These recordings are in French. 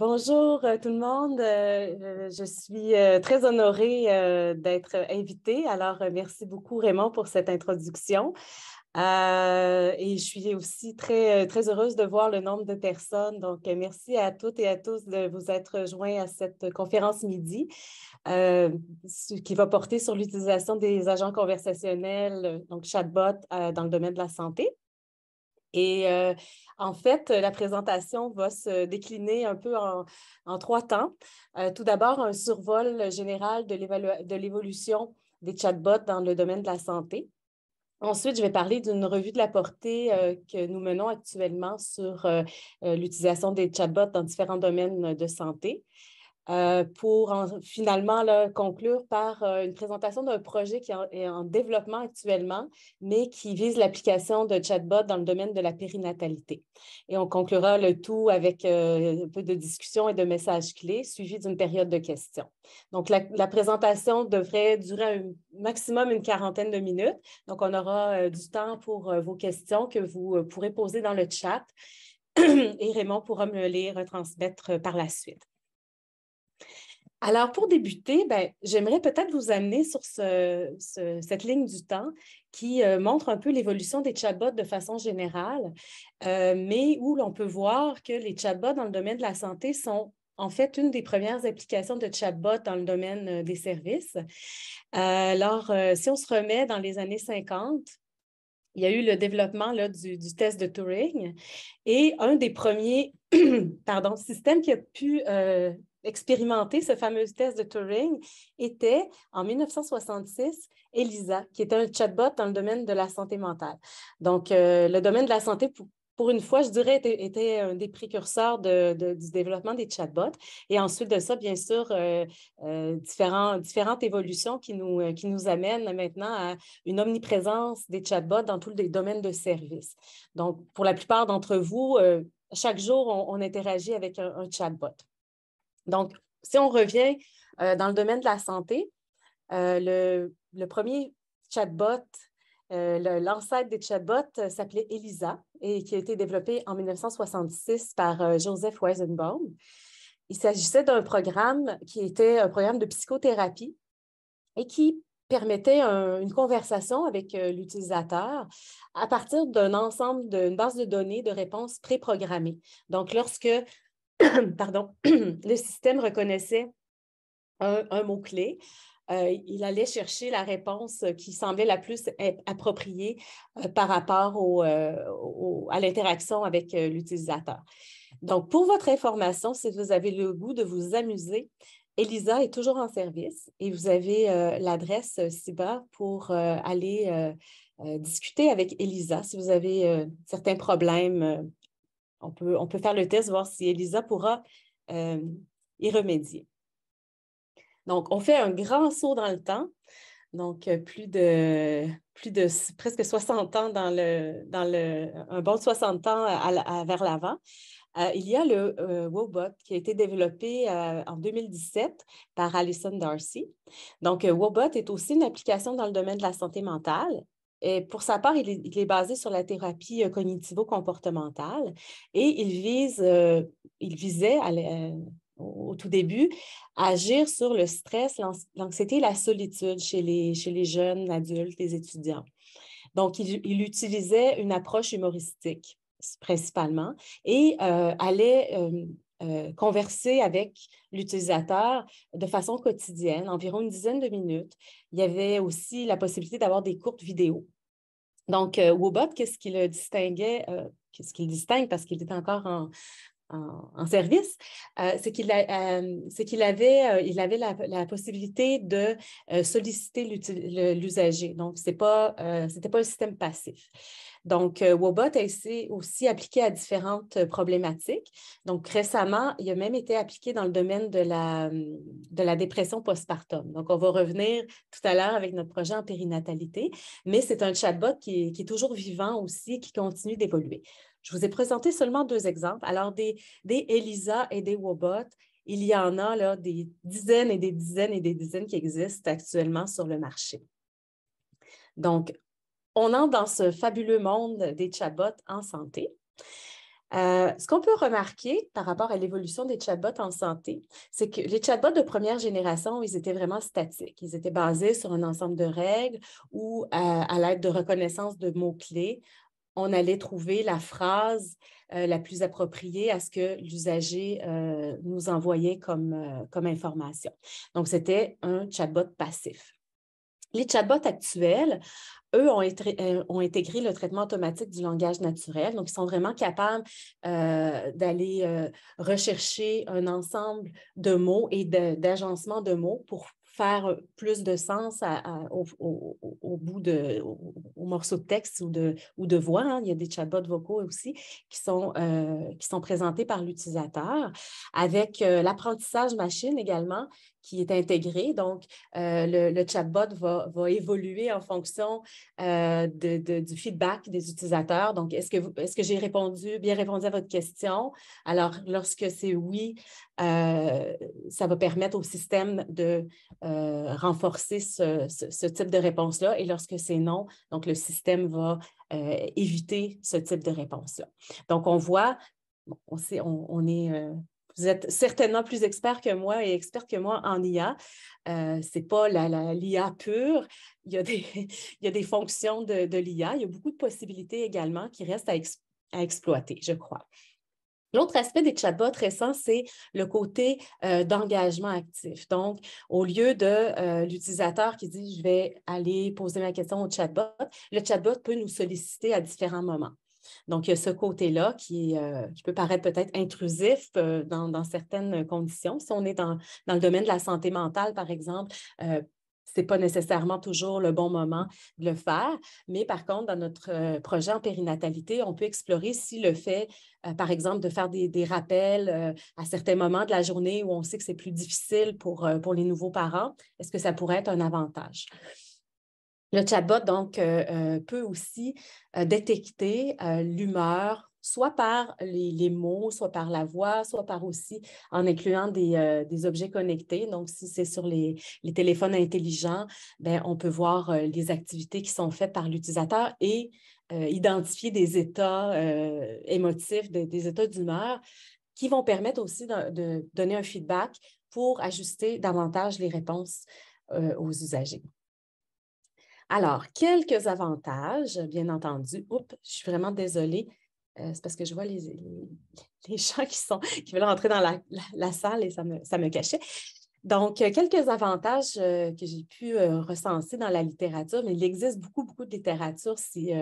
Bonjour tout le monde. je suis très honorée d'être invitée. Alors, merci beaucoup Raymond pour cette introduction. et je suis aussi très, très heureuse de voir le nombre de personnes. Donc, merci à toutes et à tous de vous être joints à cette conférence midi qui va porter sur l'utilisation des agents conversationnels, donc chatbot, dans le domaine de la santé. Et en fait, la présentation va se décliner un peu en, trois temps. tout d'abord, un survol général de l'évolution des chatbots dans le domaine de la santé. Ensuite, je vais parler d'une revue de la portée que nous menons actuellement sur l'utilisation des chatbots dans différents domaines de santé. Euh, pour finalement conclure par euh, une présentation d'un projet qui est en développement actuellement, mais qui vise l'application de chatbot dans le domaine de la périnatalité. Et on conclura le tout avec euh, un peu de discussion et de messages clés, suivi d'une période de questions. Donc, la, la, présentation devrait durer un maximum une quarantaine de minutes. Donc, on aura du temps pour vos questions que vous pourrez poser dans le chat et Raymond pourra me les retransmettre par la suite. Alors, pour débuter, ben, j'aimerais peut-être vous amener sur cette ligne du temps qui euh, montre un peu l'évolution des chatbots de façon générale, euh, mais où l'on peut voir que les chatbots dans le domaine de la santé sont en fait une des premières applications de chatbot dans le domaine euh, des services. alors, si on se remet dans les années 50, il y a eu le développement là, du, test de Turing et un des premiers pardon, systèmes qui a pu expérimenter ce fameux test de Turing était en 1966 ELISA, qui était un chatbot dans le domaine de la santé mentale. Donc, euh, le domaine de la santé, pour, une fois, je dirais, était, un des précurseurs du développement des chatbots. Et ensuite de ça, bien sûr, euh, euh, différentes évolutions qui nous, qui nous amènent maintenant à une omniprésence des chatbots dans tous les domaines de service. Donc, pour la plupart d'entre vous, chaque jour, on, interagit avec un chatbot. Donc, si on revient euh, dans le domaine de la santé, euh, le, premier chatbot, euh, l'ancêtre des chatbots s'appelait ELISA et qui a été développé en 1966 par Joseph Weizenbaum. Il s'agissait d'un programme qui était un programme de psychothérapie et qui permettait une conversation avec l'utilisateur à partir d'un ensemble, d'une base de données de réponses préprogrammées. Donc, lorsque pardon, le système reconnaissait un, mot-clé. Euh, il allait chercher la réponse qui semblait la plus appropriée euh, par rapport euh, à l'interaction avec l'utilisateur. Donc, pour votre information, si vous avez le goût de vous amuser, Elisa est toujours en service et vous avez l'adresse ci-bas pour aller discuter avec Elisa si vous avez certains problèmes on peut, faire le test, voir si Elisa pourra euh, y remédier. Donc, on fait un grand saut dans le temps. Donc, euh, plus de, plus de presque 60 ans dans le, dans le, un bon 60 ans vers l'avant. Euh, il y a le Wobot qui a été développé en 2017 par Alison Darcy. Donc, Wobot est aussi une application dans le domaine de la santé mentale et pour sa part, il est, basé sur la thérapie euh, cognitivo-comportementale et il, vise, euh, il visait euh, au tout début à agir sur le stress, l'anxiété et la solitude chez les, chez les jeunes adultes, les étudiants. Donc, il, utilisait une approche humoristique principalement et allait euh, converser avec l'utilisateur de façon quotidienne, environ une dizaine de minutes. Il y avait aussi la possibilité d'avoir des courtes vidéos. Donc, euh, Wobot, qu'est-ce qui le distinguait, euh, qu'est-ce qui le distingue parce qu'il était encore en, en, service, c'est qu'il avait, avait la, possibilité de solliciter l'usager. Donc, ce n'était pas, pas un système passif. Donc, euh, Wobot a été aussi appliqué à différentes euh, problématiques. Donc, récemment, il a même été appliqué dans le domaine de la, dépression postpartum. Donc, on va revenir tout à l'heure avec notre projet en périnatalité, mais c'est un chatbot qui est toujours vivant aussi, qui continue d'évoluer. Je vous ai présenté seulement deux exemples. Alors, des, des ELISA et des Wobot, il y en a là, des dizaines et des dizaines et des dizaines qui existent actuellement sur le marché. Donc, on entre dans ce fabuleux monde des chatbots en santé. Euh, ce qu'on peut remarquer par rapport à l'évolution des chatbots en santé, c'est que les chatbots de première génération, ils étaient vraiment statiques. Ils étaient basés sur un ensemble de règles ou à l'aide de reconnaissance de mots-clés, on allait trouver la phrase euh, la plus appropriée à ce que l'usager euh, nous envoyait comme, comme information. Donc, c'était un chatbot passif. Les chatbots actuels, eux, euh, ont, intégré le traitement automatique du langage naturel. Donc, ils sont vraiment capables euh, d'aller euh, rechercher un ensemble de mots et d'agencement de mots pour faire plus de sens au, bout de, au, morceau de texte ou de, ou de voix. Hein. Il y a des chatbots vocaux aussi qui sont, qui sont présentés par l'utilisateur, avec l'apprentissage machine également qui est intégré. Donc, euh, le, chatbot va, évoluer en fonction euh, du feedback des utilisateurs. Donc, est-ce que, est que j'ai répondu, bien répondu à votre question? Alors, lorsque c'est oui, euh, ça va permettre au système de renforcer ce, type de réponse-là. Et lorsque c'est non, donc le système va éviter ce type de réponse-là. Donc, on voit, on, sait, on est vous êtes certainement plus expert que moi et experte que moi en IA. Euh, Ce n'est pas l'IA pure. Il y, a des, il y a des fonctions de, l'IA. Il y a beaucoup de possibilités également qui restent à, exploiter, je crois. L'autre aspect des chatbots récents, c'est le côté euh, d'engagement actif. Donc, au lieu de euh, l'utilisateur qui dit je vais aller poser ma question au chatbot, le chatbot peut nous solliciter à différents moments. Donc, il y a ce côté-là qui, euh, peut paraître peut-être intrusif euh, dans, certaines conditions. Si on est dans, le domaine de la santé mentale, par exemple, euh, ce n'est pas nécessairement toujours le bon moment de le faire, mais par contre, dans notre projet en périnatalité, on peut explorer si le fait, par exemple, de faire des, rappels à certains moments de la journée où on sait que c'est plus difficile pour, pour les nouveaux parents, est-ce que ça pourrait être un avantage? Le chatbot, donc, euh, euh, peut aussi euh, détecter l'humeur, soit par les, mots, soit par la voix, soit par aussi en incluant des, objets connectés. Donc, si c'est sur les, téléphones intelligents, ben, on peut voir les activités qui sont faites par l'utilisateur et identifier des états émotifs, des états d'humeur qui vont permettre aussi de, donner un feedback pour ajuster davantage les réponses aux usagers. Alors, quelques avantages, bien entendu. Oups, je suis vraiment désolée. Euh, c'est parce que je vois les, les, gens qui, sont, qui veulent rentrer dans la, salle et ça me, ça me cachait. Donc, euh, quelques avantages euh, que j'ai pu recenser dans la littérature, mais il existe beaucoup, beaucoup de littérature si,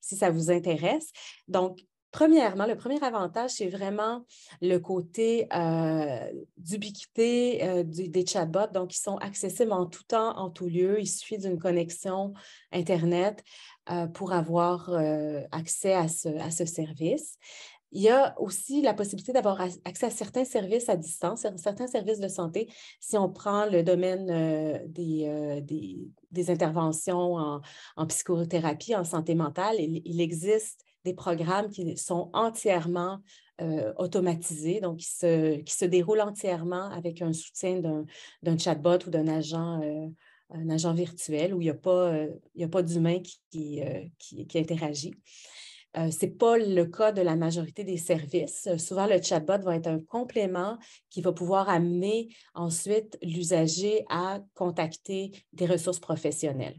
si ça vous intéresse. Donc, Premièrement, le premier avantage, c'est vraiment le côté euh, d'ubiquité euh, des chatbots. Donc, ils sont accessibles en tout temps, en tout lieu. Il suffit d'une connexion Internet euh, pour avoir accès à ce, service. Il y a aussi la possibilité d'avoir accès à certains services à distance, certains services de santé. Si on prend le domaine des, des, interventions en, psychothérapie, en santé mentale, il existe des programmes qui sont entièrement euh, automatisés, donc qui se, déroulent entièrement avec un soutien d'un chatbot ou d'un agent, euh, virtuel où il n'y a pas, euh, d'humain qui, interagit. Ce n'est pas le cas de la majorité des services. souvent, le chatbot va être un complément qui va pouvoir amener ensuite l'usager à contacter des ressources professionnelles.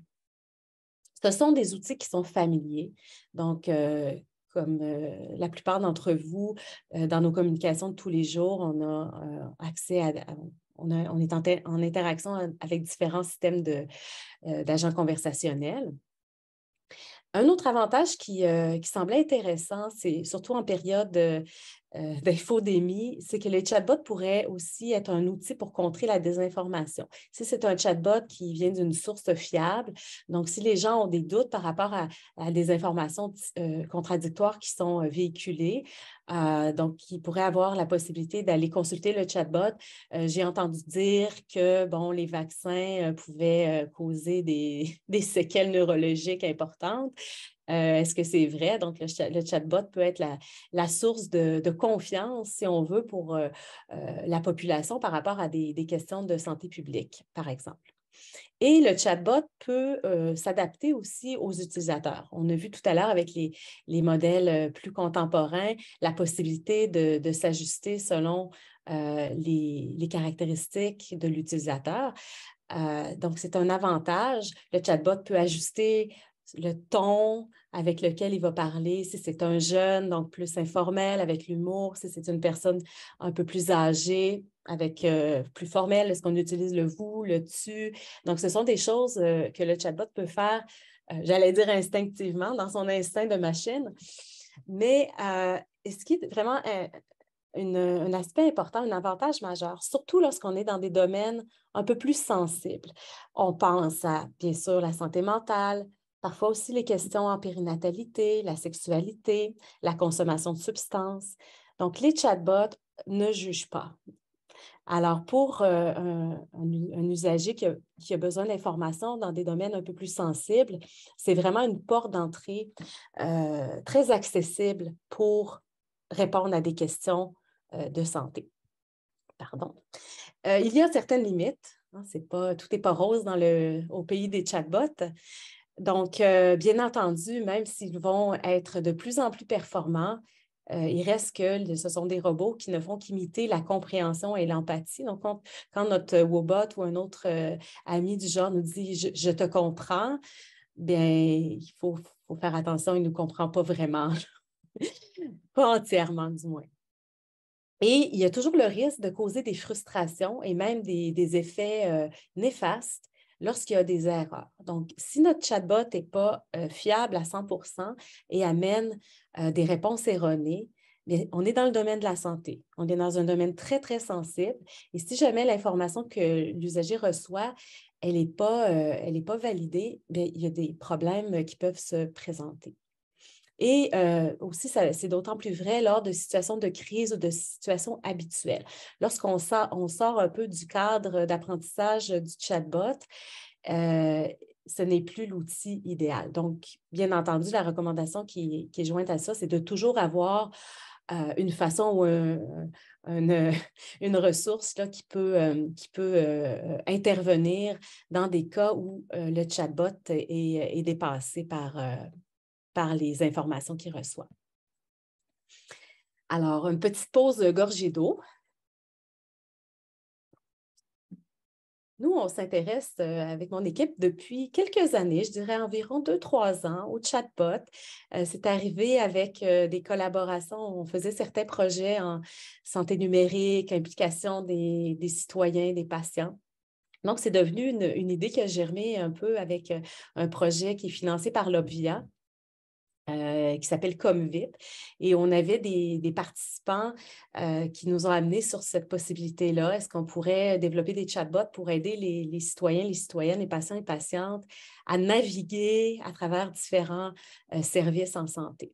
Ce sont des outils qui sont familiers. Donc, euh, comme euh, la plupart d'entre vous, euh, dans nos communications de tous les jours, on a accès à, on, est en, interaction avec différents systèmes d'agents conversationnels. Un autre avantage qui, qui semblait intéressant, c'est surtout en période euh, d'infodémie, c'est que les chatbots pourraient aussi être un outil pour contrer la désinformation. Si c'est un chatbot qui vient d'une source fiable, donc si les gens ont des doutes par rapport à, des informations euh, contradictoires qui sont euh, véhiculées, donc ils pourraient avoir la possibilité d'aller consulter le chatbot. J'ai entendu dire que bon, les vaccins pouvaient causer des séquelles neurologiques importantes. Euh, est-ce que c'est vrai? Donc, le, chatbot peut être la, source de, confiance, si on veut, pour euh, euh, la population par rapport à des, questions de santé publique, par exemple. Et le chatbot peut s'adapter aussi aux utilisateurs. On a vu tout à l'heure avec les, les, modèles plus contemporains la possibilité de, s'ajuster selon les, caractéristiques de l'utilisateur. donc, c'est un avantage. Le chatbot peut ajuster le ton avec lequel il va parler, si c'est un jeune, donc plus informel, avec l'humour, si c'est une personne un peu plus âgée, avec euh, plus formel, est-ce qu'on utilise le vous, le tu? Donc, ce sont des choses euh, que le chatbot peut faire, euh, j'allais dire instinctivement, dans son instinct de machine. Mais ce qui est vraiment un aspect important, un avantage majeur, surtout lorsqu'on est dans des domaines un peu plus sensibles. On pense à, bien sûr, la santé mentale, Parfois aussi les questions en périnatalité, la sexualité, la consommation de substances. Donc, les chatbots ne jugent pas. Alors, pour euh, un, usager qui a, besoin d'informations dans des domaines un peu plus sensibles, c'est vraiment une porte d'entrée euh, très accessible pour répondre à des questions euh, de santé. Pardon. il y a certaines limites. Hein, tout n'est pas rose au pays des chatbots. Donc, euh, bien entendu, même s'ils vont être de plus en plus performants, euh, il reste que ce sont des robots qui ne font qu'imiter la compréhension et l'empathie. Donc, quand, notre Wobot ou un autre euh, ami du genre nous dit je, te comprends, bien, il faut, faire attention, il ne nous comprend pas vraiment. pas entièrement, du moins. Et il y a toujours le risque de causer des frustrations et même des, effets néfastes lorsqu'il y a des erreurs. Donc, si notre chatbot n'est pas euh, fiable à 100% et amène euh, des réponses erronées, on est dans le domaine de la santé. On est dans un domaine très, très sensible. Et si jamais l'information que l'usager reçoit, elle n'est pas, euh, pas validée, il y a des problèmes qui peuvent se présenter. Et euh, aussi, c'est d'autant plus vrai lors de situations de crise ou de situations habituelles. Lorsqu'on sort, un peu du cadre d'apprentissage du chatbot, euh, ce n'est plus l'outil idéal. Donc, bien entendu, la recommandation qui, est jointe à ça, c'est de toujours avoir euh, une façon ou une, ressource là, qui peut, intervenir dans des cas où le chatbot est dépassé par, par les informations qu'il reçoit. Alors, une petite pause gorgée d'eau. Nous, on s'intéresse euh, avec mon équipe depuis quelques années, je dirais environ deux, trois ans, au chatbot. Euh, c'est arrivé avec euh, des collaborations. On faisait certains projets en santé numérique, implication des, citoyens, des patients. Donc, c'est devenu une, une, idée qui a germé un peu avec un projet qui est financé par l'Obvia, euh, qui s'appelle Comvip. Et on avait des, participants euh, qui nous ont amenés sur cette possibilité-là. Est-ce qu'on pourrait développer des chatbots pour aider les, citoyens, les citoyennes, les patients et patientes à naviguer à travers différents euh, services en santé?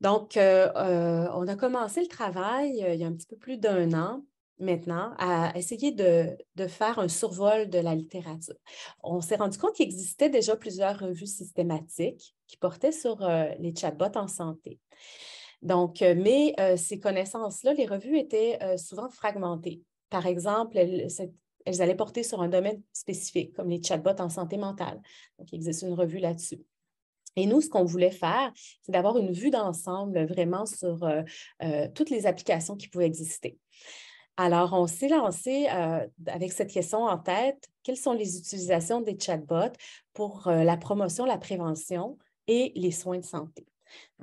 Donc, on a commencé le travail il y a un petit peu plus d'un an maintenant à essayer de, faire un survol de la littérature. On s'est rendu compte qu'il existait déjà plusieurs revues systématiques qui portaient sur euh, les chatbots en santé. Donc, euh, mais euh, ces connaissances-là, les revues étaient souvent fragmentées. Par exemple, elles, allaient porter sur un domaine spécifique, comme les chatbots en santé mentale. Donc, il existe une revue là-dessus. Et nous, ce qu'on voulait faire, c'est d'avoir une vue d'ensemble vraiment sur toutes les applications qui pouvaient exister. Alors, on s'est lancé euh, avec cette question en tête, quelles sont les utilisations des chatbots pour euh, la promotion, la prévention et les soins de santé?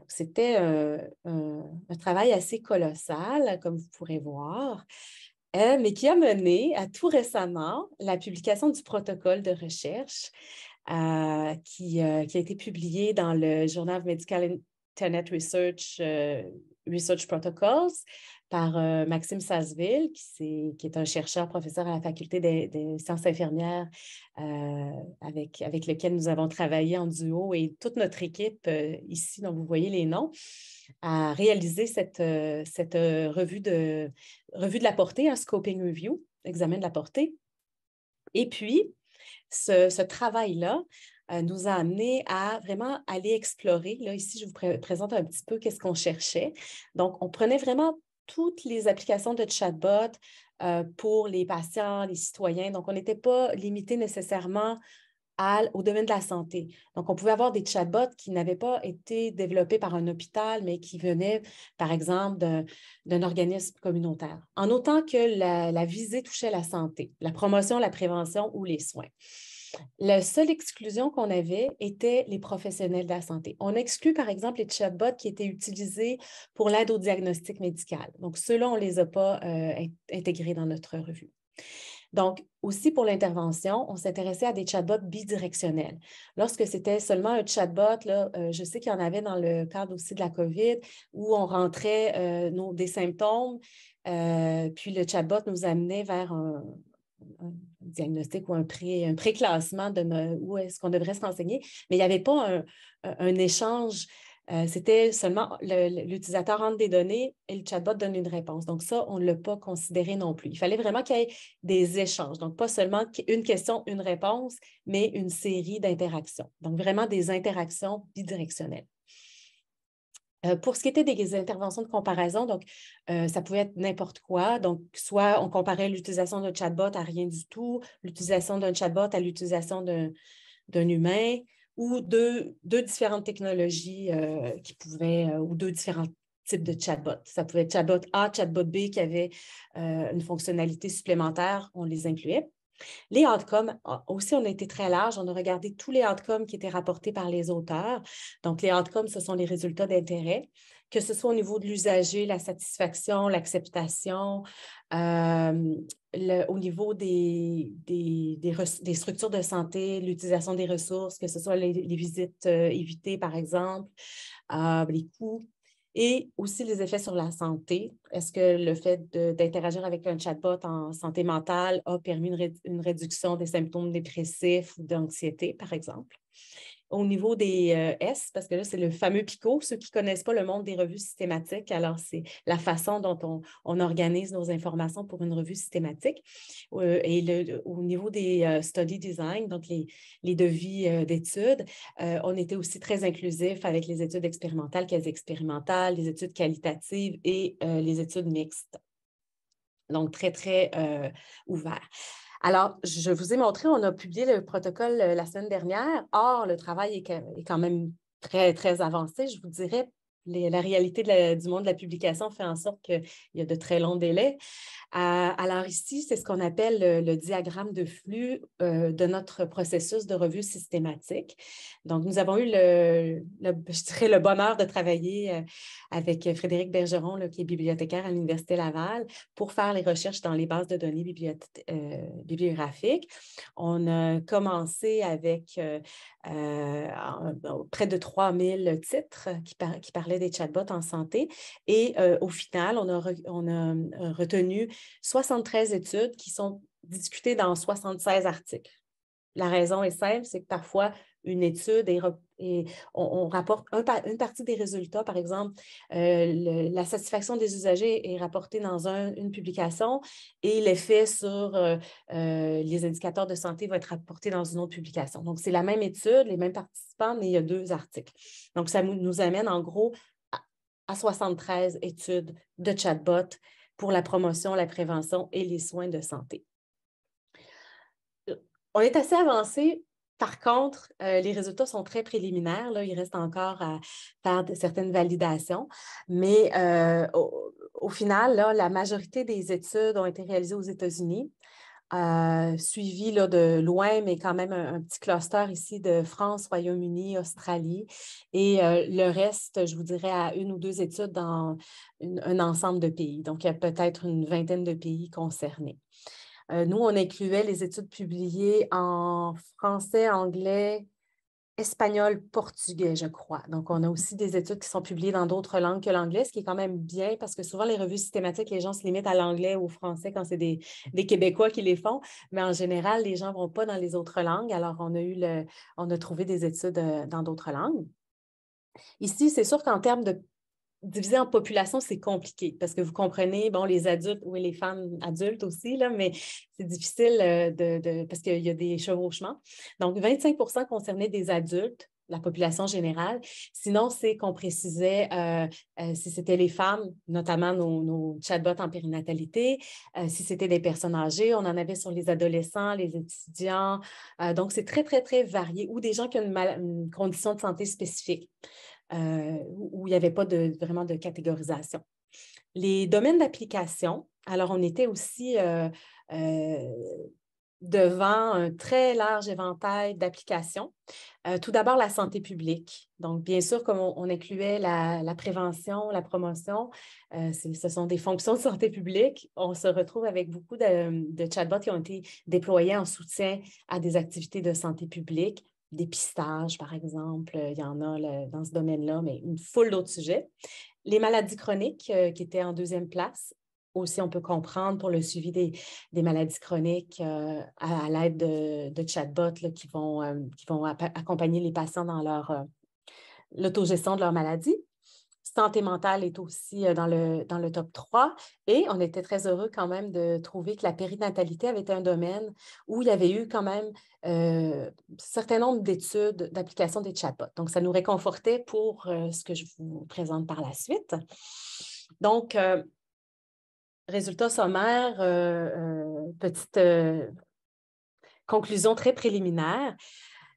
C'était euh, un travail assez colossal, comme vous pourrez voir, mais qui a mené à tout récemment la publication du protocole de recherche qui, a été publié dans le Journal Medical Internet Research, Research Protocols par euh, Maxime Sasseville, qui, est un chercheur, professeur à la faculté des, sciences infirmières, euh, avec, avec lequel nous avons travaillé en duo et toute notre équipe euh, ici, dont vous voyez les noms, a réalisé cette, cette revue, de, revue de la portée, un scoping review, examen de la portée. Et puis, ce, ce travail-là nous a amené à vraiment aller explorer. Là, ici, je vous présente un petit peu qu'est-ce qu'on cherchait. Donc, on prenait vraiment toutes les applications de chatbot pour les patients, les citoyens. Donc, on n'était pas limité nécessairement au domaine de la santé. Donc, on pouvait avoir des chatbots qui n'avaient pas été développés par un hôpital, mais qui venaient, par exemple, d'un organisme communautaire, en autant que la, visée touchait la santé, la promotion, la prévention ou les soins. La seule exclusion qu'on avait était les professionnels de la santé. On exclut, par exemple, les chatbots qui étaient utilisés pour l'aide au diagnostic médical. Donc, ceux-là, on ne les a pas euh, intégrés dans notre revue. Donc, aussi pour l'intervention, on s'intéressait à des chatbots bidirectionnels. Lorsque c'était seulement un chatbot, euh, je sais qu'il y en avait dans le cadre aussi de la COVID, où on rentrait euh, des symptômes, puis le chatbot nous amenait vers un, diagnostic ou un, pré, un préclassement de où est-ce qu'on devrait se renseigner, mais il n'y avait pas un échange euh, c'était seulement l'utilisateur rentre des données et le chatbot donne une réponse. Donc, ça, on ne l'a pas considéré non plus. Il fallait vraiment qu'il y ait des échanges. Donc, pas seulement une question, une réponse, mais une série d'interactions. Donc, vraiment des interactions bidirectionnelles. Euh, pour ce qui était des interventions de comparaison, donc euh, ça pouvait être n'importe quoi. Donc, soit on comparait l'utilisation d'un chatbot à rien du tout, l'utilisation d'un chatbot à l'utilisation d'un humain, ou deux, différentes technologies euh, qui pouvaient, ou deux différents types de chatbots. Ça pouvait être chatbot A, chatbot B qui avait une fonctionnalité supplémentaire, on les incluait. Les outcomes, aussi, on a été très large. On a regardé tous les outcomes qui étaient rapportés par les auteurs. Donc, les outcomes, ce sont les résultats d'intérêt, que ce soit au niveau de l'usager, la satisfaction, l'acceptation, au niveau des, des, structures de santé, l'utilisation des ressources, que ce soit les, visites euh, évitées, par exemple, euh, les coûts, et aussi les effets sur la santé. Est-ce que le fait d'interagir avec un chatbot en santé mentale a permis une réduction des symptômes dépressifs ou d'anxiété, par exemple? Au niveau des euh, S, parce que là, c'est le fameux PICO. Ceux qui ne connaissent pas le monde des revues systématiques, alors c'est la façon dont on, organise nos informations pour une revue systématique. Euh, et au niveau des euh, study design, donc les, les devis d'études, on était aussi très inclusif avec les études expérimentales, quasi expérimentales, les études qualitatives et les études mixtes. Donc, très, très ouvert. Alors, je vous ai montré, on a publié le protocole euh, la semaine dernière. Or, le travail est quand même très, très avancé. Je vous dirais, la réalité du monde de la publication fait en sorte qu'il y a de très longs délais. Euh, alors ici, c'est ce qu'on appelle le, diagramme de flux euh, de notre processus de revue systématique. Donc, nous avons eu le, bonheur de travailler euh, avec Frédéric Bergeron, qui est bibliothécaire à l'Université Laval, pour faire les recherches dans les bases de données bibliographiques. On a commencé avec près de 3000 titres qui, qui, des chatbots en santé. Et au final, on a, on a retenu 73 études qui sont discutées dans 76 articles. La raison est simple, c'est que parfois, une étude et on, rapporte une partie des résultats, par exemple, euh, la satisfaction des usagers est rapportée dans une publication et l'effet sur euh, euh, les indicateurs de santé va être rapporté dans une autre publication. Donc, c'est la même étude, les mêmes participants, mais il y a deux articles. Donc, ça nous amène en gros à, à 73 études de chatbot pour la promotion, la prévention et les soins de santé. On est assez avancé. Par contre, euh, les résultats sont très préliminaires. Là. Il reste encore à faire certaines validations. Mais euh, au, final, la majorité des études ont été réalisées aux États-Unis. Euh, suivi là, de loin, mais quand même un, petit cluster ici de France, Royaume-Uni, Australie. Et le reste, je vous dirais, à une ou deux études dans un ensemble de pays. Donc, il y a peut-être une vingtaine de pays concernés. Euh, nous, on incluait les études publiées en français, anglais, espagnol, portugais, je crois. Donc, on a aussi des études qui sont publiées dans d'autres langues que l'anglais, ce qui est quand même bien parce que souvent, les revues systématiques, les gens se limitent à l'anglais ou au français quand c'est des, Québécois qui les font. Mais en général, les gens ne vont pas dans les autres langues. Alors, on a, eu le, on a trouvé des études euh, dans d'autres langues. Ici, c'est sûr qu'en termes de diviser en population, c'est compliqué parce que vous comprenez, bon, les adultes, oui, les femmes adultes aussi, là, mais c'est difficile euh, de, parce qu'il y a des chevauchements. Donc, 25% concernaient des adultes, la population générale. Sinon, c'est qu'on précisait euh, euh, si c'était les femmes, notamment nos, chatbots en périnatalité, si c'était des personnes âgées, on en avait sur les adolescents, les étudiants. donc, c'est très, très, très varié. Ou des gens qui ont une, condition de santé spécifique, où il n'y avait pas de, vraiment de catégorisation. Les domaines d'application, alors on était aussi devant un très large éventail d'applications. Euh, tout d'abord, la santé publique. Donc, bien sûr, comme on, incluait la, prévention, la promotion, euh, ce sont des fonctions de santé publique. On se retrouve avec beaucoup de, chatbots qui ont été déployés en soutien à des activités de santé publique, dépistage, par exemple. Il y en a dans ce domaine-là, mais une foule d'autres sujets. Les maladies chroniques euh, qui étaient en deuxième place aussi, on peut comprendre pour le suivi des, maladies chroniques euh, à, l'aide de, chatbots qui vont, euh, qui vont accompagner les patients dans leur euh, l'autogestion de leur maladie. Santé mentale est aussi dans le, dans le top 3 et on était très heureux quand même de trouver que la périnatalité avait été un domaine où il y avait eu quand même un certain nombre d'études d'application des chatbots. Donc, ça nous réconfortait pour ce que je vous présente par la suite. Donc, Résultat sommaire, euh, euh, petite euh, conclusion très préliminaire.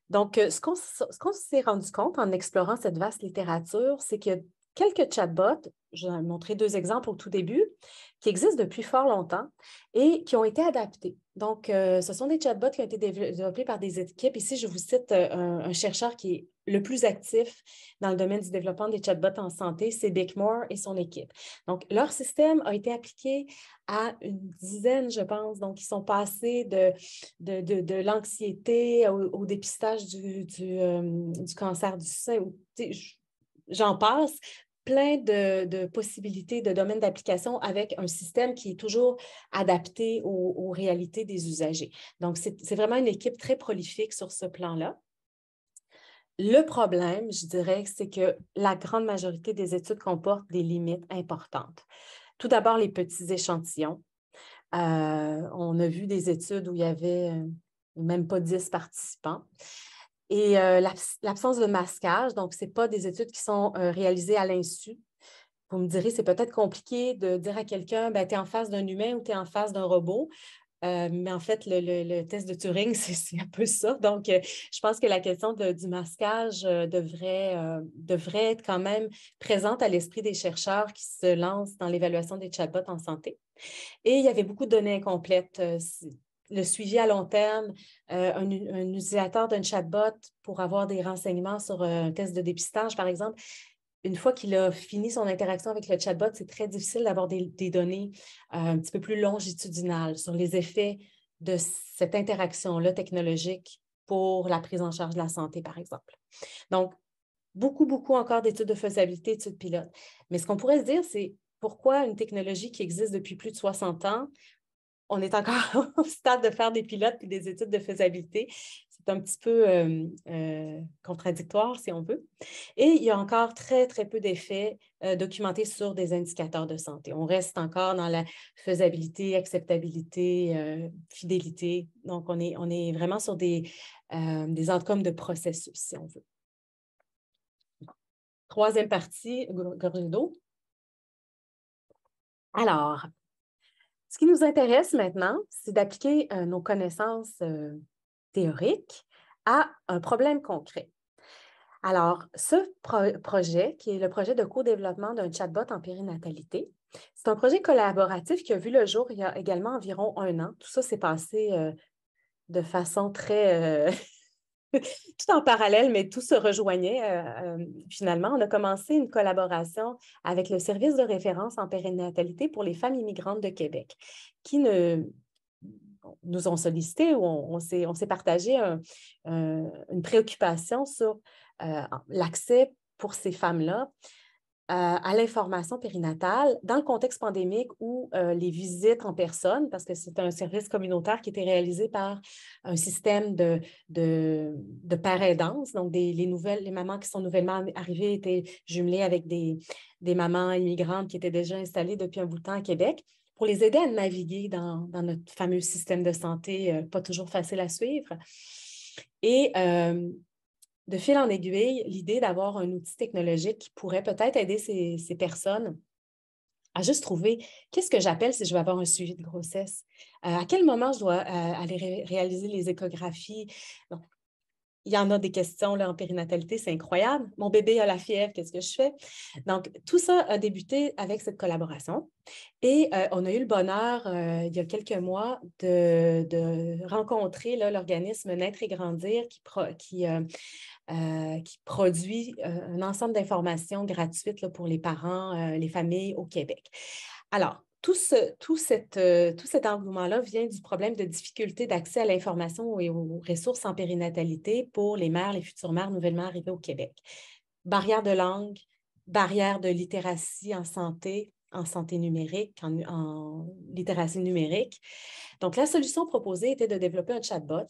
Donc, ce qu'on s'est rendu compte en explorant cette vaste littérature, c'est qu'il y a quelques chatbots, je vais montrer deux exemples au tout début, qui existent depuis fort longtemps et qui ont été adaptés. Donc, ce sont des chatbots qui ont été développés par des équipes. Ici, je vous cite un chercheur qui est le plus actif dans le domaine du développement des chatbots en santé, c'est Bickmore et son équipe. Donc, leur système a été appliqué à une dizaine, je pense. Donc, ils sont passés de, de, l'anxiété au, dépistage du, euh, du, cancer du sein. J'en passe plein de, possibilités de domaines d'application avec un système qui est toujours adapté aux réalités des usagers. Donc, c'est vraiment une équipe très prolifique sur ce plan-là. Le problème, je dirais, c'est que la grande majorité des études comportent des limites importantes. Tout d'abord, les petits échantillons. Euh, on a vu des études où il y avait euh, même pas 10 participants. Et euh, l'absence de masquage, donc ce n'est pas des études qui sont réalisées à l'insu. Vous me direz, c'est peut-être compliqué de dire à quelqu'un, ben, tu es en face d'un humain ou tu es en face d'un robot. Euh, mais en fait, le, test de Turing, c'est un peu ça. Donc, euh, je pense que la question du masquage euh, devrait, devrait être quand même présente à l'esprit des chercheurs qui se lancent dans l'évaluation des chatbots en santé. Et il y avait beaucoup de données incomplètes. Le suivi à long terme, un, un, utilisateur d'un chatbot pour avoir des renseignements sur un test de dépistage, par exemple, une fois qu'il a fini son interaction avec le chatbot, c'est très difficile d'avoir des, données euh, un petit peu plus longitudinales sur les effets de cette interaction-là technologique pour la prise en charge de la santé, par exemple. Donc, beaucoup, beaucoup encore d'études de faisabilité, d'études pilotes. Mais ce qu'on pourrait se dire, c'est pourquoi une technologie qui existe depuis plus de 60 ans, on est encore au stade de faire des pilotes et des études de faisabilité c'est un petit peu euh, euh, contradictoire, si on veut. Et il y a encore très, très peu d'effets euh, documentés sur des indicateurs de santé. On reste encore dans la faisabilité, acceptabilité, fidélité. Donc, on est, vraiment sur des, des outcomes de processus, si on veut. Troisième partie, d'eau. Alors, ce qui nous intéresse maintenant, c'est d'appliquer nos connaissances théorique à un problème concret. Alors, ce projet, qui est le projet de co-développement d'un chatbot en périnatalité, c'est un projet collaboratif qui a vu le jour il y a également environ un an. Tout ça s'est passé euh, de façon très... Euh, tout en parallèle, mais tout se rejoignait euh, finalement. On a commencé une collaboration avec le service de référence en périnatalité pour les femmes immigrantes de Québec, qui nous ont sollicité ou on, s'est partagé une préoccupation sur euh, l'accès pour ces femmes-là euh, à l'information périnatale dans le contexte pandémique où euh, les visites en personne, parce que c'est un service communautaire qui était réalisé par un système de, de, de donc les, nouvelles, les mamans qui sont nouvellement arrivées étaient jumelées avec des, des mamans immigrantes qui étaient déjà installées depuis un bout de temps à Québec pour les aider à naviguer dans, notre fameux système de santé, euh, pas toujours facile à suivre. Et euh, de fil en aiguille, l'idée d'avoir un outil technologique qui pourrait peut-être aider ces, personnes à juste trouver qu'est-ce que j'appelle si je veux avoir un suivi de grossesse, euh, à quel moment je dois euh, aller réaliser les échographies? Il y en a des questions là, en périnatalité, c'est incroyable. Mon bébé a la fièvre, qu'est-ce que je fais? Donc, tout ça a débuté avec cette collaboration. Et euh, on a eu le bonheur, euh, il y a quelques mois, de, rencontrer l'organisme Naître et Grandir qui, euh, qui, produit un ensemble d'informations gratuites pour les parents, les familles au Québec. Alors, euh, tout cet engouement-là vient du problème de difficulté d'accès à l'information et aux ressources en périnatalité pour les mères, les futures mères nouvellement arrivées au Québec. Barrière de langue, barrière de littératie en santé, en santé numérique, en, en littératie numérique. Donc, la solution proposée était de développer un chatbot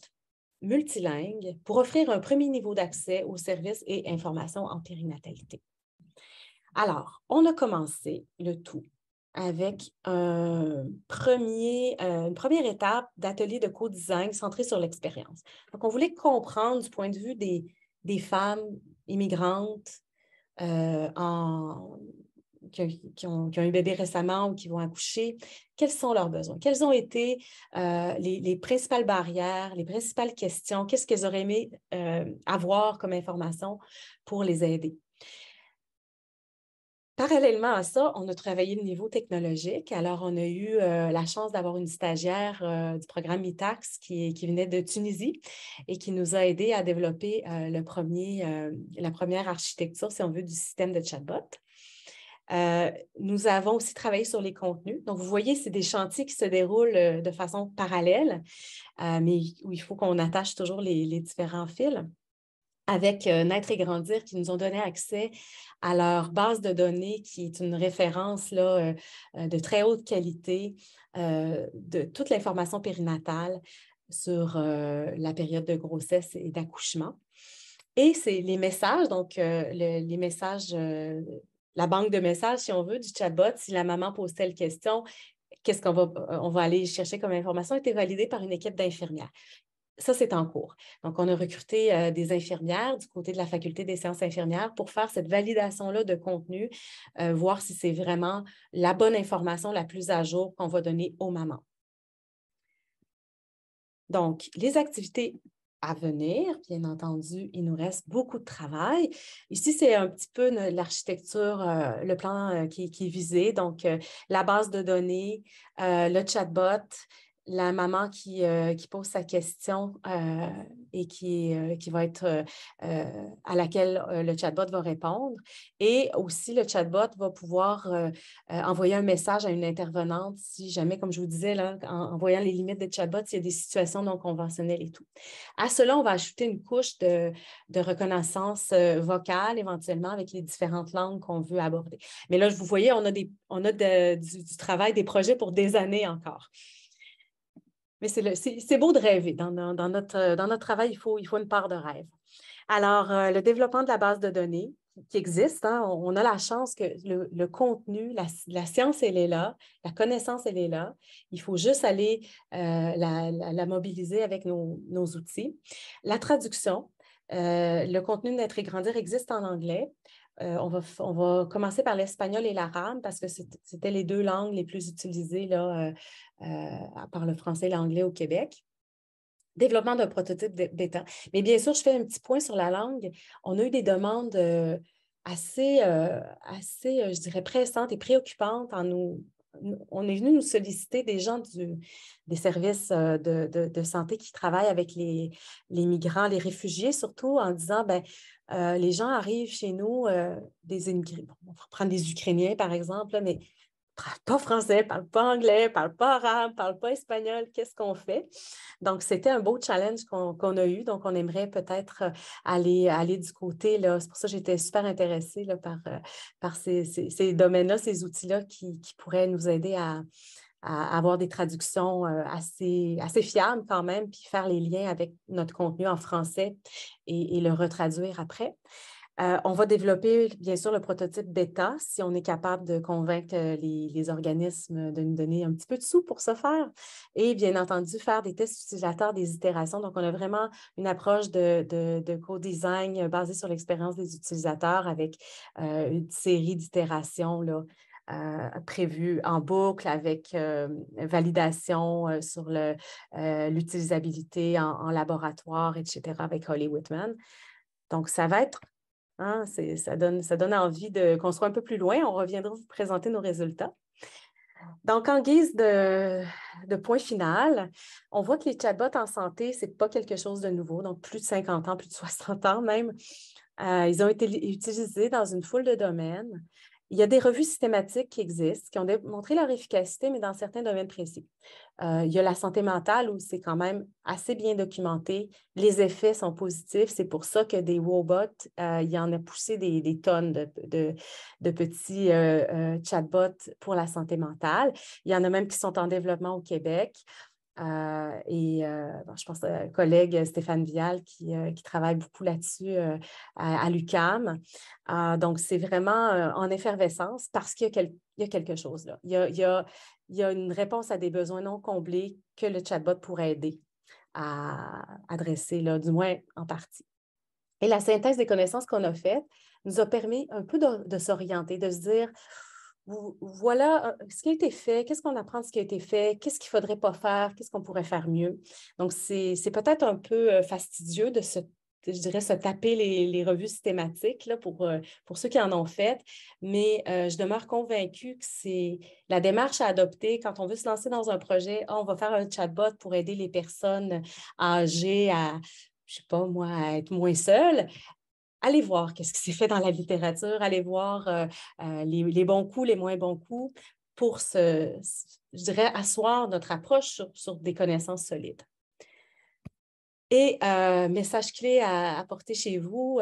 multilingue pour offrir un premier niveau d'accès aux services et informations en périnatalité. Alors, on a commencé le tout avec euh, une première étape d'atelier de co-design centré sur l'expérience. Donc, on voulait comprendre du point de vue des, femmes immigrantes euh, qui, ont, qui, ont, eu bébé récemment ou qui vont accoucher, quels sont leurs besoins? Quelles ont été euh, les, principales barrières, les principales questions? Qu'est-ce qu'elles auraient aimé avoir comme information pour les aider? Parallèlement à ça, on a travaillé le niveau technologique. Alors, on a eu euh, la chance d'avoir une stagiaire euh, du programme MITAX qui, venait de Tunisie et qui nous a aidé à développer euh, la première architecture, si on veut, du système de chatbot. nous avons aussi travaillé sur les contenus. Donc, vous voyez, c'est des chantiers qui se déroulent de façon parallèle, mais où il faut qu'on attache toujours les différents fils avec Naître et Grandir qui nous ont donné accès à leur base de données qui est une référence là, de très haute qualité de toute l'information périnatale sur la période de grossesse et d'accouchement. Et c'est les messages, donc les messages, la banque de messages, si on veut, du chatbot, si la maman pose telle question, qu'est-ce qu'on va, on va aller chercher comme information, a été validé par une équipe d'infirmières ça, c'est en cours. Donc, on a recruté euh, des infirmières du côté de la faculté des sciences infirmières pour faire cette validation-là de contenu, euh, voir si c'est vraiment la bonne information la plus à jour qu'on va donner aux mamans. Donc, les activités à venir, bien entendu, il nous reste beaucoup de travail. Ici, c'est un petit peu l'architecture, euh, le plan qui, qui, est visé. Donc, la base de données, le chatbot, la maman qui, euh, qui, pose sa question euh, et qui, euh, qui va être à laquelle le chatbot va répondre. Et aussi, le chatbot va pouvoir envoyer un message à une intervenante si jamais, comme je vous disais, en, voyant les limites des chatbots, il y a des situations non conventionnelles et tout. À cela, on va ajouter une couche de, reconnaissance vocale éventuellement avec les différentes langues qu'on veut aborder. Mais là, vous voyez, on a du travail, des projets pour des années encore. Mais c'est beau de rêver. Dans, notre, dans notre travail, il faut, il faut une part de rêve. Alors, euh, le développement de la base de données qui existe, hein, on, a la chance que le, contenu, la, science, elle est là, la connaissance, elle est là. Il faut juste aller euh, la, mobiliser avec nos, outils. La traduction, euh, le contenu de Naître et Grandir existe en anglais. On, va, on, va, commencer par l'espagnol et l'arabe parce que c'était les deux langues les plus utilisées là, euh, par le français et l'anglais au Québec. Développement d'un prototype bêta. Mais bien sûr, je fais un petit point sur la langue. On a eu des demandes euh, assez, euh, assez je dirais, pressantes et préoccupantes en nous, on est venu nous solliciter des gens des services de, santé qui travaillent avec les, migrants, les réfugiés surtout, en disant, ben, les gens arrivent chez nous, des on va prendre des Ukrainiens par exemple, mais parle pas français, parle pas anglais, parle pas arabe, parle pas espagnol, qu'est-ce qu'on fait? Donc, c'était un beau challenge qu'on a eu. Donc, on aimerait peut-être euh, aller, aller du côté, c'est pour ça que j'étais super intéressée par, euh, par ces, ces, domaines-là, ces outils-là qui, qui, pourraient nous aider à, à avoir des traductions euh, assez, assez fiables quand même, puis faire les liens avec notre contenu en français et, et le retraduire après. Euh, on va développer, bien sûr, le prototype bêta si on est capable de convaincre euh, les, organismes de nous donner un petit peu de sous pour ce faire. Et bien entendu, faire des tests utilisateurs, des itérations. Donc, on a vraiment une approche de, co-design basée sur l'expérience des utilisateurs avec euh, une série d'itérations prévues en boucle avec validation sur l'utilisabilité en, en, laboratoire, etc., avec Holly Whitman. Donc, ça va être Hein, ça, donne, envie de qu'on soit un peu plus loin. On reviendra vous présenter nos résultats. Donc, en guise de, de, point final, on voit que les chatbots en santé, ce n'est pas quelque chose de nouveau, donc plus de 50 ans, plus de 60 ans même. Euh, ils ont été utilisés dans une foule de domaines. Il y a des revues systématiques qui existent, qui ont démontré leur efficacité, mais dans certains domaines précis. Euh, il y a la santé mentale où c'est quand même assez bien documenté. Les effets sont positifs. C'est pour ça que des robots, euh, il y en a poussé des, tonnes de, petits euh, chatbots pour la santé mentale. Il y en a même qui sont en développement au Québec. Euh, et euh, je pense à un collègue Stéphane Vial qui, euh, travaille beaucoup là-dessus à, l'UCAM. donc, c'est vraiment en effervescence parce qu'il y, a quelque chose là. Il y, a, une réponse à des besoins non comblés que le chatbot pourrait aider à adresser, là, du moins en partie. Et la synthèse des connaissances qu'on a faites nous a permis un peu de s'orienter, de se dire, voilà ce qui a été fait, qu'est-ce qu'on apprend de ce qui a été fait, qu'est-ce qu'il ne faudrait pas faire, qu'est-ce qu'on pourrait faire mieux? Donc, c'est peut-être un peu fastidieux de se, je dirais, se taper les, revues systématiques là, pour, pour ceux qui en ont fait, mais je demeure convaincue que c'est la démarche à adopter quand on veut se lancer dans un projet. Ah, on va faire un chatbot pour aider les personnes âgées à je sais pas moi, à être moins seules, allez voir qu'est-ce qui s'est fait dans la littérature, allez voir euh, euh, les, bons coups, les moins bons coups pour, se, je dirais, asseoir notre approche sur, des connaissances solides. Et euh, message clé à apporter chez vous,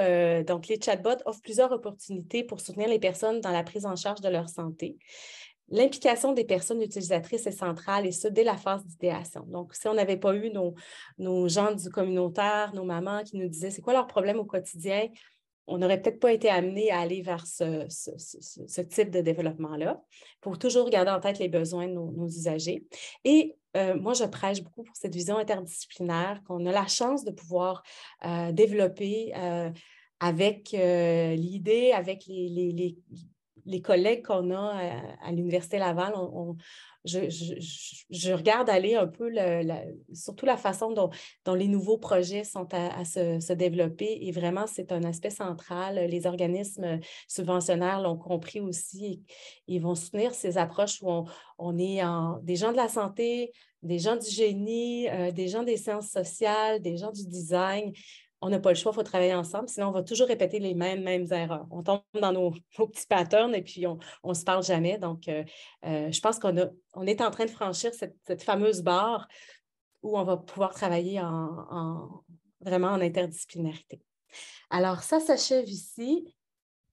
donc les chatbots offrent plusieurs opportunités pour soutenir les personnes dans la prise en charge de leur santé. L'implication des personnes utilisatrices est centrale et ce, dès la phase d'idéation. Donc, si on n'avait pas eu nos, nos, gens du communautaire, nos mamans qui nous disaient c'est quoi leur problème au quotidien, on n'aurait peut-être pas été amené à aller vers ce, type de développement-là pour toujours garder en tête les besoins de nos, usagers. Et euh, moi, je prêche beaucoup pour cette vision interdisciplinaire qu'on a la chance de pouvoir euh, développer euh, avec l'idée, avec les, les collègues qu'on a à, l'Université Laval, je, regarde aller un peu, surtout la façon dont, les nouveaux projets sont à, se, développer. Et vraiment, c'est un aspect central. Les organismes subventionnaires l'ont compris aussi. Ils vont soutenir ces approches où on, est en, des gens de la santé, des gens du génie, euh, des gens des sciences sociales, des gens du design on n'a pas le choix, il faut travailler ensemble, sinon on va toujours répéter les mêmes, mêmes erreurs. On tombe dans nos, petits patterns et puis on ne se parle jamais. Donc, euh, euh, je pense qu'on on est en train de franchir cette, fameuse barre où on va pouvoir travailler en, vraiment en interdisciplinarité. Alors, ça s'achève ici.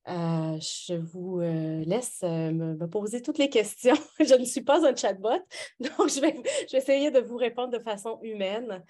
Euh, je vous laisse me, poser toutes les questions. je ne suis pas un chatbot, donc je vais, je vais essayer de vous répondre de façon humaine.